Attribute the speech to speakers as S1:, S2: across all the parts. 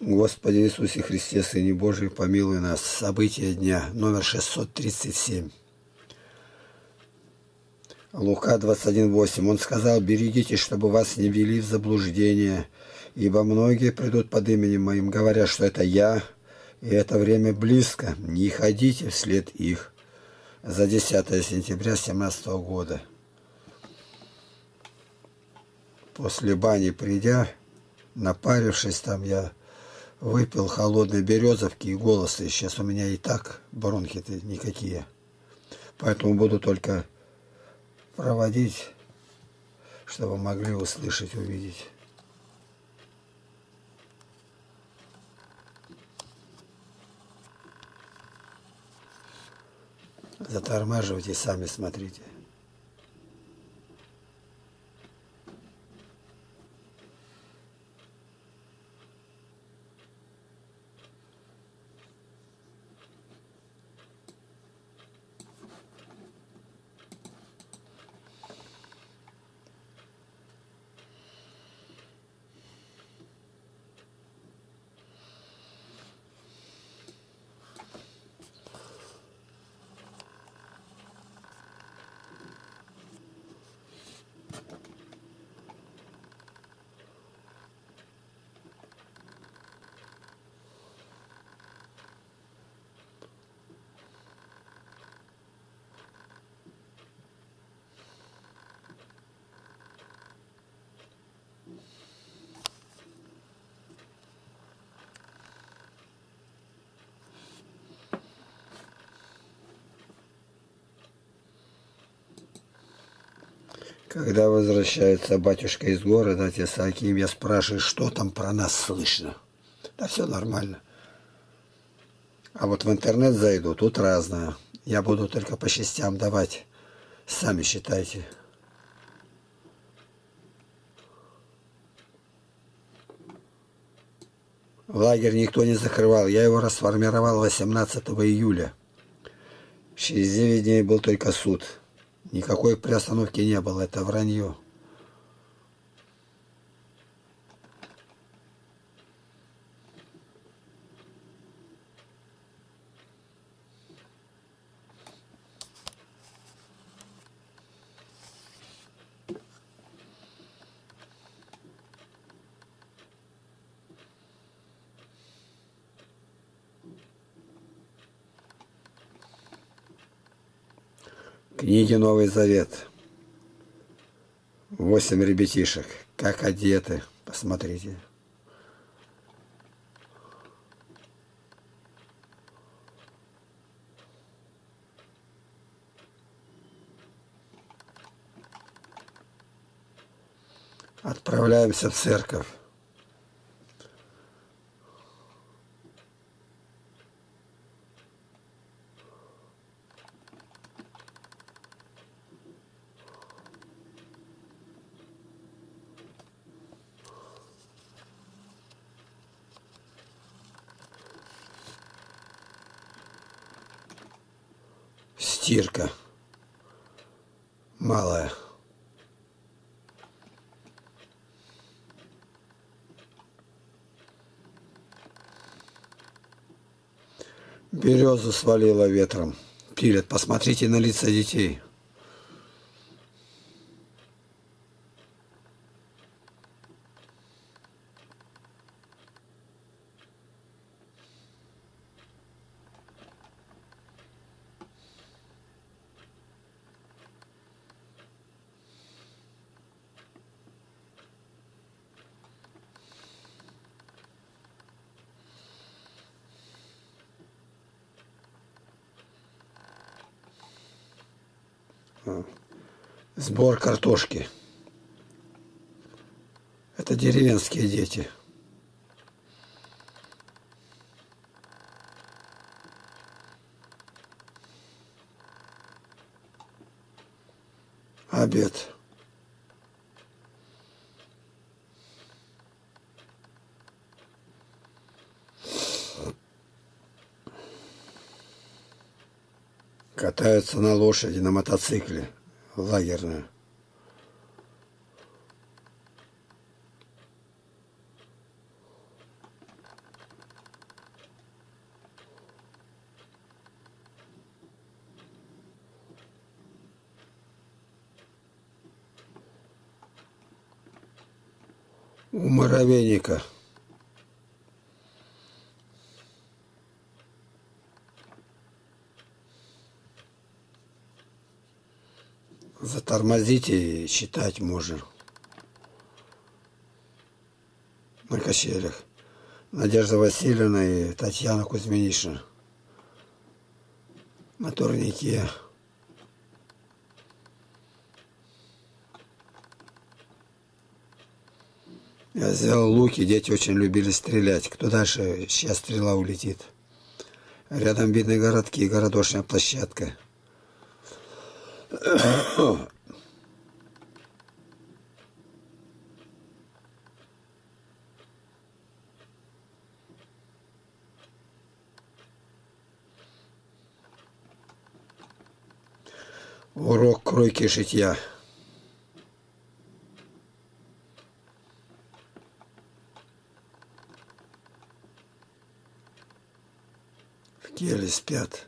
S1: Господи Иисусе Христе, Сыне Божий, помилуй нас. События дня, номер 637. Лука 21.8. Он сказал, берегитесь, чтобы вас не вели в заблуждение, ибо многие придут под именем моим, говоря, что это я, и это время близко. Не ходите вслед их. За 10 сентября 2017 года. После бани придя, напарившись там, я выпил холодной березовки и голос исчез. У меня и так бронхиты никакие. Поэтому буду только проводить, чтобы могли услышать, увидеть. Затормаживайте, сами смотрите. Когда возвращается батюшка из города, отец Аким, я спрашиваю, что там про нас слышно. Да все нормально. А вот в интернет зайду, тут разное. Я буду только по частям давать. Сами считайте. Лагерь никто не закрывал. Я его расформировал 18 июля. Через 9 дней был только суд. Никакой приостановки не было, это вранье. Книги Новый Завет. Восемь ребятишек. Как одеты. Посмотрите. Отправляемся в церковь. Стирка малая. Березу свалила ветром. Пилят. Посмотрите на лица детей. Сбор картошки. Это деревенские дети. Обед. катаются на лошади, на мотоцикле, лагерные. У муравейника. Затормозите и считать можно. На качелях. Надежда Васильевна и Татьяна Кузьминична. На турнике. Я сделал луки, дети очень любили стрелять. Кто дальше, сейчас стрела улетит. Рядом видны городки, городошная площадка. Урок кройки шитья. В келе спят.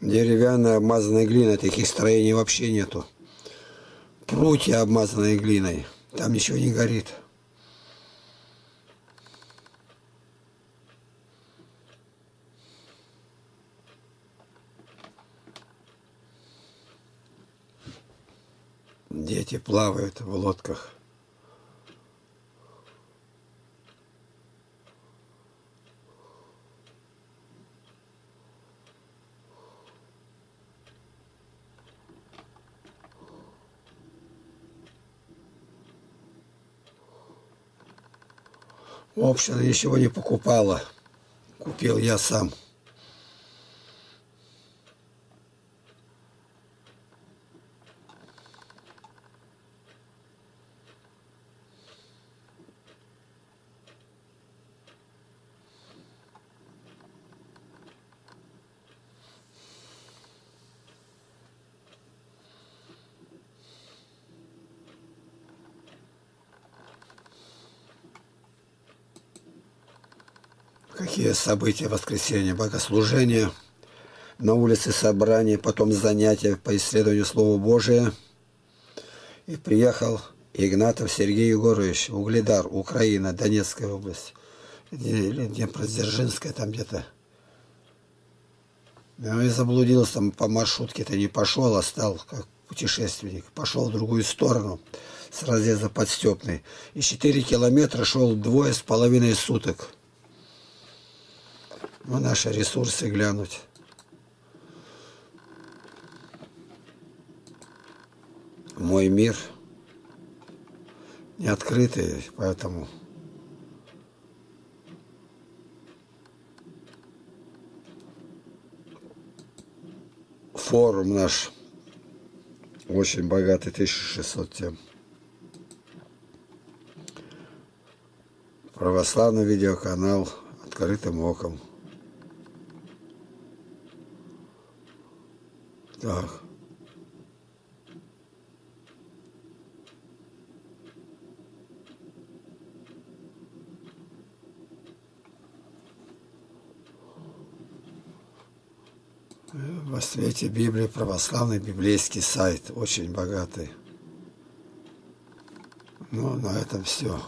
S1: Деревянная обмазанная глина, таких строений вообще нету. Прутья обмазанные глиной, там ничего не горит. Дети плавают в лодках. Община ничего не покупала. Купил я сам. Какие события воскресенья, богослужения, на улице собрания, потом занятия по исследованию Слова Божия. И приехал Игнатов Сергей Егорович, Угледар, Украина, Донецкая область. Днепродзержинская там где-то. Ну и заблудился там по маршрутке-то не пошел, а стал как путешественник. Пошел в другую сторону с разъезда подстепной. И 4 километра шел двое с половиной суток на наши ресурсы глянуть. Мой мир не открытый, поэтому форум наш очень богатый, 1600 тем. Православный видеоканал «Открытым оком». Так. Во Библии православный библейский сайт, очень богатый. Ну, на этом все.